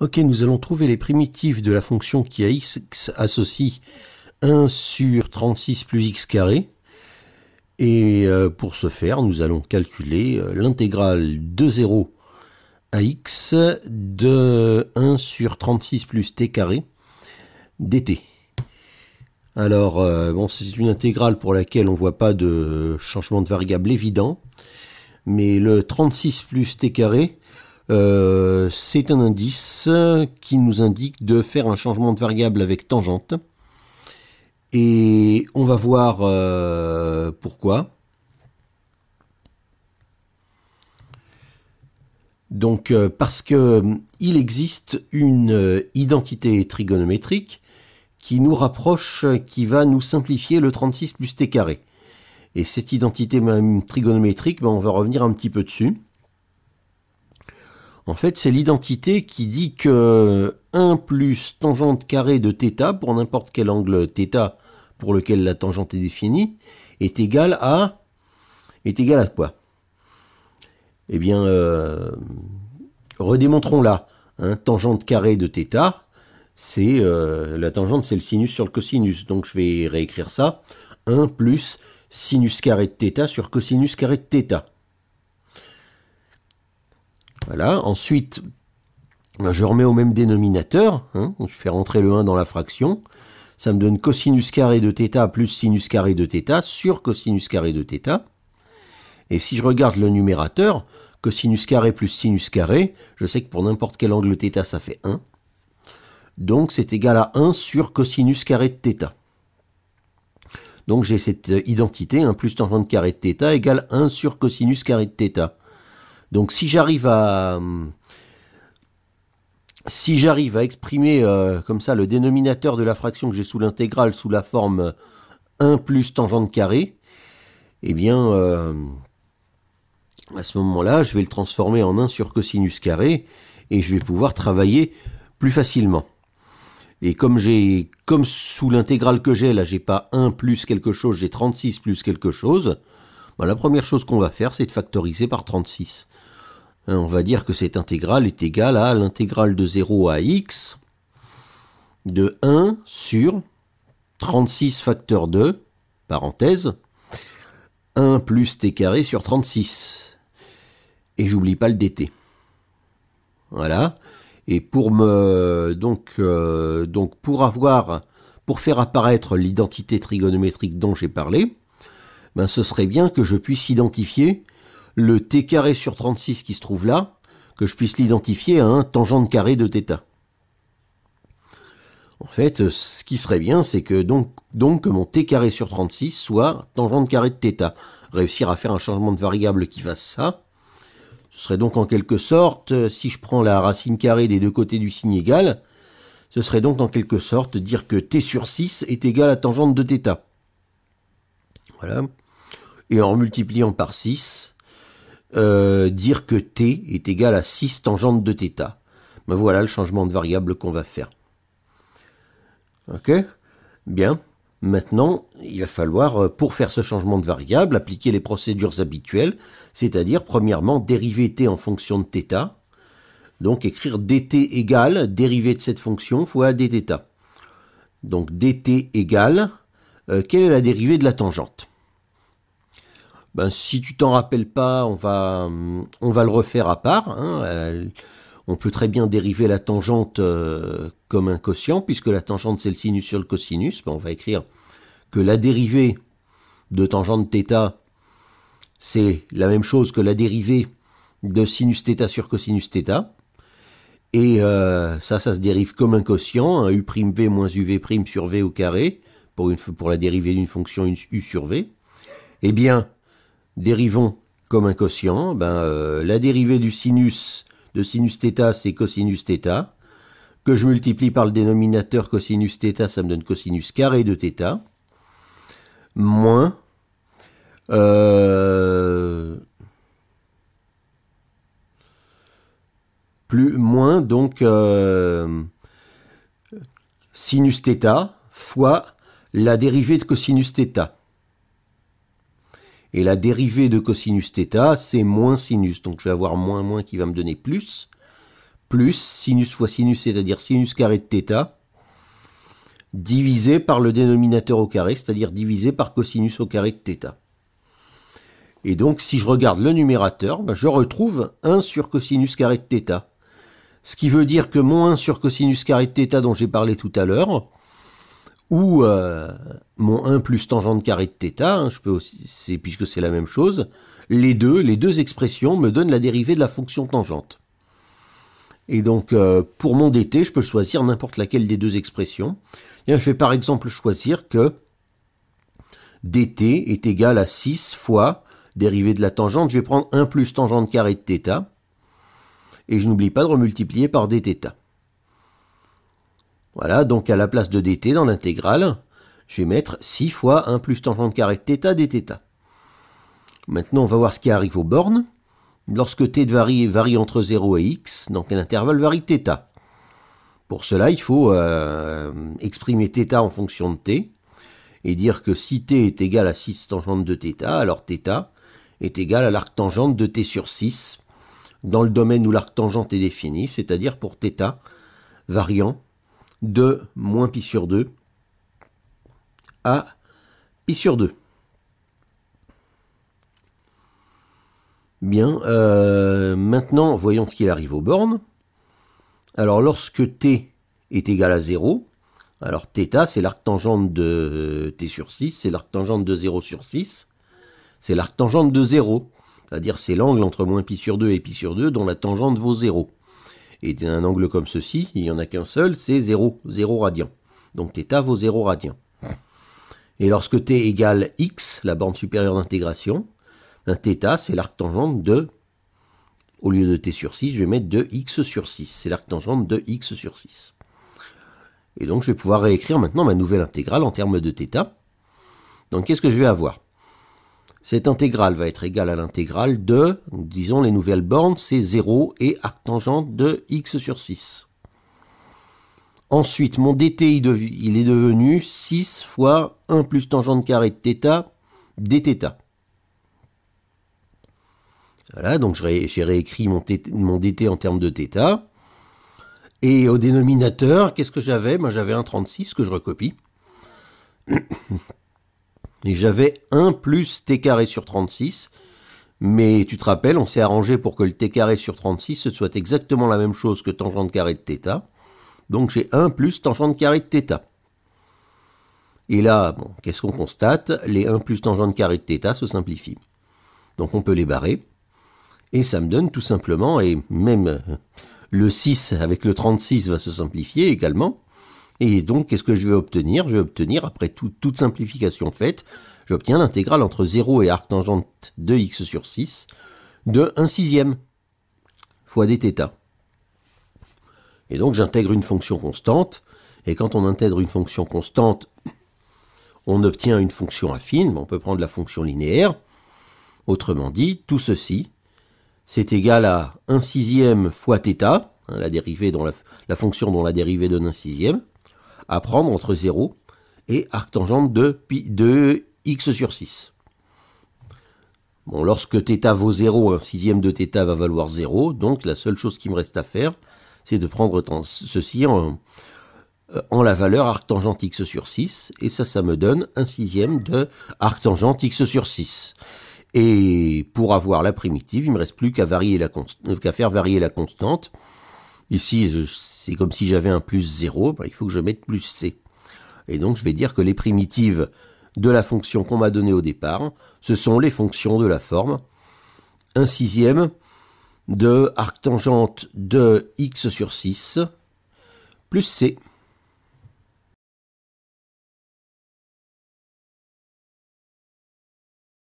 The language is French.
Ok, nous allons trouver les primitives de la fonction qui a x associe 1 sur 36 plus x carré. Et euh, pour ce faire, nous allons calculer euh, l'intégrale de 0 à x de 1 sur 36 plus t carré dt. Alors, euh, bon, c'est une intégrale pour laquelle on ne voit pas de changement de variable évident, mais le 36 plus t carré, euh, c'est un indice qui nous indique de faire un changement de variable avec tangente. Et on va voir euh, pourquoi. Donc euh, parce que il existe une identité trigonométrique qui nous rapproche, qui va nous simplifier le 36 plus t carré. Et cette identité trigonométrique, ben, on va revenir un petit peu dessus. En fait, c'est l'identité qui dit que 1 plus tangente carrée de θ, pour n'importe quel angle θ pour lequel la tangente est définie, est égal à... est égal à quoi Eh bien, euh, redémontrons-la. Hein, tangente carrée de θ, c'est euh, la tangente, c'est le sinus sur le cosinus. Donc je vais réécrire ça. 1 plus sinus carré de θ sur cosinus carré de θ. Voilà. Ensuite, ben, je remets au même dénominateur. Hein. je fais rentrer le 1 dans la fraction. Ça me donne cosinus carré de θ plus sinus carré de θ sur cosinus carré de θ. Et si je regarde le numérateur, cosinus carré plus sinus carré, je sais que pour n'importe quel angle θ, ça fait 1. Donc c'est égal à 1 sur cosinus carré de θ. Donc j'ai cette identité, 1 plus tangente carré de θ égale 1 sur cosinus carré de θ. Donc si j'arrive à si j'arrive à exprimer euh, comme ça le dénominateur de la fraction que j'ai sous l'intégrale sous la forme 1 plus tangente carré, eh bien euh, à ce moment-là, je vais le transformer en 1 sur cosinus carré et je vais pouvoir travailler plus facilement. Et comme j'ai comme sous l'intégrale que j'ai là, j'ai pas 1 plus quelque chose, j'ai 36 plus quelque chose. Bah, la première chose qu'on va faire, c'est de factoriser par 36. Hein, on va dire que cette intégrale est égale à l'intégrale de 0 à x de 1 sur 36 facteur 2, parenthèse, 1 plus t carré sur 36. Et j'oublie pas le dt. Voilà. Et pour me euh, donc pour avoir pour faire apparaître l'identité trigonométrique dont j'ai parlé, ben ce serait bien que je puisse identifier le t carré sur 36 qui se trouve là, que je puisse l'identifier à un tangente carré de θ. En fait, ce qui serait bien, c'est que donc, donc que mon t carré sur 36 soit tangente carré de θ. Réussir à faire un changement de variable qui fasse ça. Ce serait donc en quelque sorte, si je prends la racine carrée des deux côtés du signe égal, ce serait donc en quelque sorte dire que t sur 6 est égal à tangente de θ. Voilà. Et en multipliant par 6, euh, dire que t est égal à 6 tangente de θ. Ben voilà le changement de variable qu'on va faire. Ok Bien. Maintenant, il va falloir, euh, pour faire ce changement de variable, appliquer les procédures habituelles, c'est-à-dire, premièrement, dériver t en fonction de θ. Donc, écrire dt égale dérivée de cette fonction fois dθ. Donc, dt égale, euh, quelle est la dérivée de la tangente ben, si tu t'en rappelles pas, on va, on va le refaire à part. Hein. On peut très bien dériver la tangente euh, comme un quotient, puisque la tangente c'est le sinus sur le cosinus. Ben, on va écrire que la dérivée de tangente θ, c'est la même chose que la dérivée de sinus θ sur cosinus θ. Et euh, ça, ça se dérive comme un quotient, un u'v moins uv' sur v au carré, pour, une, pour la dérivée d'une fonction u sur v. Eh bien, dérivons comme un quotient, ben, euh, la dérivée du sinus de sinus θ, c'est cosinus θ, que je multiplie par le dénominateur cosinus θ, ça me donne cosinus carré de θ, moins euh, plus moins donc euh, sinus θ fois la dérivée de cosinus θ. Et la dérivée de cosinus θ, c'est moins sinus. Donc je vais avoir moins moins qui va me donner plus, plus sinus fois sinus, c'est-à-dire sinus carré de θ, divisé par le dénominateur au carré, c'est-à-dire divisé par cosinus au carré de θ. Et donc, si je regarde le numérateur, ben, je retrouve 1 sur cosinus carré de θ. Ce qui veut dire que mon 1 sur cosinus carré de θ dont j'ai parlé tout à l'heure, ou euh, mon 1 plus tangente carré de θ, hein, je peux aussi, c'est, puisque c'est la même chose, les deux, les deux expressions me donnent la dérivée de la fonction tangente. Et donc, euh, pour mon dt, je peux choisir n'importe laquelle des deux expressions. je vais par exemple choisir que dt est égal à 6 fois dérivée de la tangente. Je vais prendre 1 plus tangente carré de θ. Et je n'oublie pas de remultiplier par dθ. Voilà, donc à la place de dt dans l'intégrale, je vais mettre 6 fois 1 plus tangente carré de θ dθ. Maintenant, on va voir ce qui arrive aux bornes. Lorsque t varie, varie entre 0 et x, donc l'intervalle varie θ. Pour cela, il faut euh, exprimer θ en fonction de t, et dire que si t est égal à 6 tangente de θ, alors θ est égal à l'arc tangente de t sur 6, dans le domaine où l'arc tangente est défini, c'est-à-dire pour θ variant de moins pi sur 2 à pi sur 2. Bien, euh, maintenant, voyons ce qu'il arrive aux bornes. Alors, lorsque t est égal à 0, alors θ, c'est l'arc tangente de t sur 6, c'est l'arc tangente de 0 sur 6, c'est l'arc tangente de 0, c'est-à-dire c'est l'angle entre moins pi sur 2 et pi sur 2 dont la tangente vaut 0. Et un angle comme ceci, il n'y en a qu'un seul, c'est 0, 0 radian. Donc θ vaut 0 radian. Et lorsque t égale x, la borne supérieure d'intégration, un θ, c'est l'arc tangente de, au lieu de t sur 6, je vais mettre de x sur 6. C'est l'arc tangente de x sur 6. Et donc, je vais pouvoir réécrire maintenant ma nouvelle intégrale en termes de θ. Donc, qu'est-ce que je vais avoir Cette intégrale va être égale à l'intégrale de, disons, les nouvelles bornes, c'est 0 et arc tangente de x sur 6. Ensuite, mon dt, il est devenu 6 fois 1 plus tangente carré de θ dθ. Voilà, donc j'ai réécrit mon, dt en termes de θ. Et au dénominateur, qu'est-ce que j'avais Moi j'avais un 36 que je recopie. Et j'avais 1 plus t carré sur 36. Mais tu te rappelles, on s'est arrangé pour que le t carré sur 36 soit exactement la même chose que tangente carré de θ. Donc j'ai 1 plus tangente carré de θ. Et là, bon, qu'est-ce qu'on constate Les 1 plus tangente carré de θ se simplifient. Donc on peut les barrer. Et ça me donne tout simplement, et même euh, le 6 avec le 36 va se simplifier également. Et donc, qu'est-ce que je vais obtenir? Je vais obtenir, après toute simplification faite, j'obtiens l'intégrale entre 0 et arc tangente de x sur 6 de 1 sixième fois dθ. Et donc, j'intègre une fonction constante. Et quand on intègre une fonction constante, on obtient une fonction affine. On peut prendre la fonction linéaire. Autrement dit, tout ceci c'est égal à 1 sixième fois θ, hein, la, la, fonction dont la dérivée donne 1 sixième, à prendre entre 0 et arctangente de, de x sur 6. Bon, lorsque θ vaut 0, 1 sixième de θ va valoir 0, donc la seule chose qui me reste à faire, c'est de prendre ceci en, euh, en la valeur arctangente x sur 6, et ça, ça me donne 1 sixième de arctangente x sur 6. Et pour avoir la primitive, il me reste plus euh, qu'à faire varier la constante. Ici, c'est comme si j'avais un plus 0, ben, il faut que je mette plus c. Et donc, je vais dire que les primitives de la fonction qu'on m'a donnée au départ, ce sont les fonctions de la forme 1 sixième de arctangente de x sur 6 plus c.